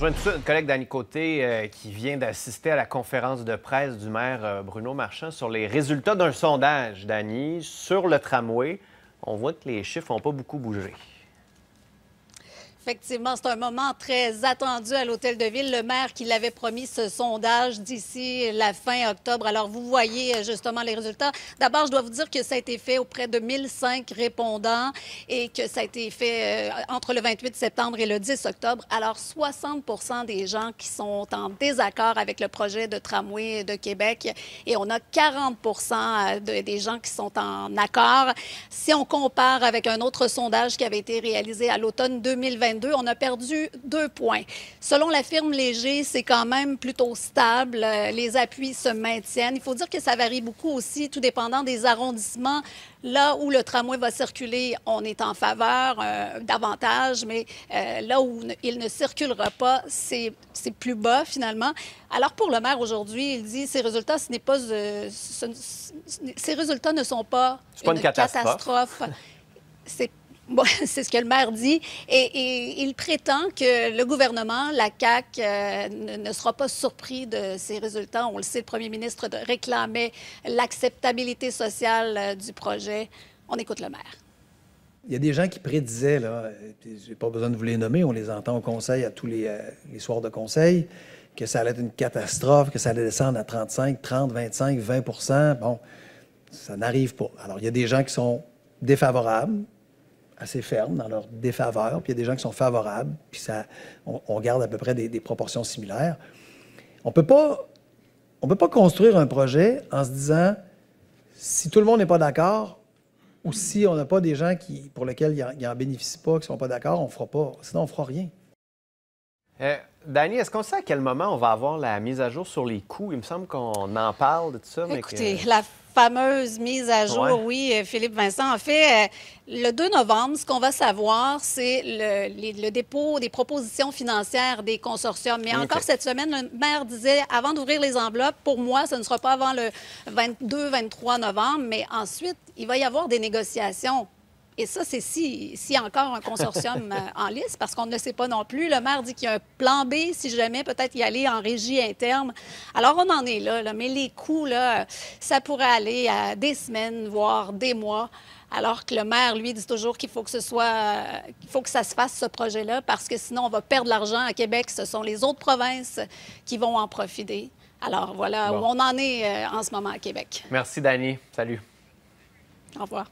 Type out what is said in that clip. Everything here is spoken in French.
Je rejoins tout collègue Danny Côté euh, qui vient d'assister à la conférence de presse du maire euh, Bruno Marchand sur les résultats d'un sondage, Danny, sur le tramway. On voit que les chiffres n'ont pas beaucoup bougé. Effectivement, c'est un moment très attendu à l'Hôtel de Ville. Le maire qui l'avait promis ce sondage d'ici la fin octobre. Alors, vous voyez euh, justement les résultats. D'abord, je dois vous dire que ça a été fait auprès de 1005 répondants et que ça a été fait euh, entre le 28 septembre et le 10 octobre. Alors, 60% des gens qui sont en désaccord avec le projet de tramway de Québec et on a 40 euh, des gens qui sont en accord. Si on compare avec un autre sondage qui avait été réalisé à l'automne 2020, on a perdu deux points. Selon la firme Léger, c'est quand même plutôt stable. Euh, les appuis se maintiennent. Il faut dire que ça varie beaucoup aussi, tout dépendant des arrondissements. Là où le tramway va circuler, on est en faveur euh, davantage, mais euh, là où il ne circulera pas, c'est plus bas finalement. Alors pour le maire aujourd'hui, il dit ces résultats, ce n'est pas, ces résultats ne sont pas, une, catastrophe. c'est c'est ce que le maire dit. Et, il prétend que le gouvernement, la CAQ, euh, ne, sera pas surpris de ces résultats. On le sait, le premier ministre réclamait l'acceptabilité sociale euh, du projet. On écoute le maire. Il y a des gens qui prédisaient, là, j'ai pas besoin de vous les nommer, on les entend au conseil à tous les, euh, les soirs de conseil, que ça allait être une catastrophe, que ça allait descendre à 35, 30, 25, 20% Bon, ça n'arrive pas. Alors, il y a des gens qui sont défavorables, assez fermes dans leur défaveur, puis il y a des gens qui sont favorables, puis ça, on, garde à peu près des, proportions similaires. On peut pas, on peut pas construire un projet en se disant si tout le monde n'est pas d'accord ou si on n'a pas des gens qui, pour lesquels il n'en bénéficie pas, qui ne sont pas d'accord, on ne fera pas. Sinon, on ne fera rien. Euh, Danny, est-ce qu'on sait à quel moment on va avoir la mise à jour sur les coûts? Il me semble qu'on en parle de tout ça. Écoutez, la fameuse mise à jour, oui, euh, Philippe Vincent. En fait, euh, le 2 novembre, ce qu'on va savoir, c'est le, dépôt des propositions financières des consortiums. Mais encore cette semaine, le maire disait, avant d'ouvrir les enveloppes, pour moi, ce ne sera pas avant le 22-23 novembre, mais ensuite, il va y avoir des négociations et ça, c'est si, si encore un consortium euh, en liste, parce qu'on ne le sait pas non plus. Le maire dit qu'il y a un plan B, si jamais peut-être y aller en régie interne. Alors, on en est là, mais les coûts, là, ça pourrait aller à des semaines, voire des mois. Alors que le maire, lui, dit toujours qu'il faut que ce soit, qu'il faut que ça se fasse, ce projet-là, parce que sinon, on va perdre l'argent à Québec. Ce sont les autres provinces qui vont en profiter. Alors, voilà où on en est euh, en ce moment à Québec. Merci, Dani. Salut. Au revoir.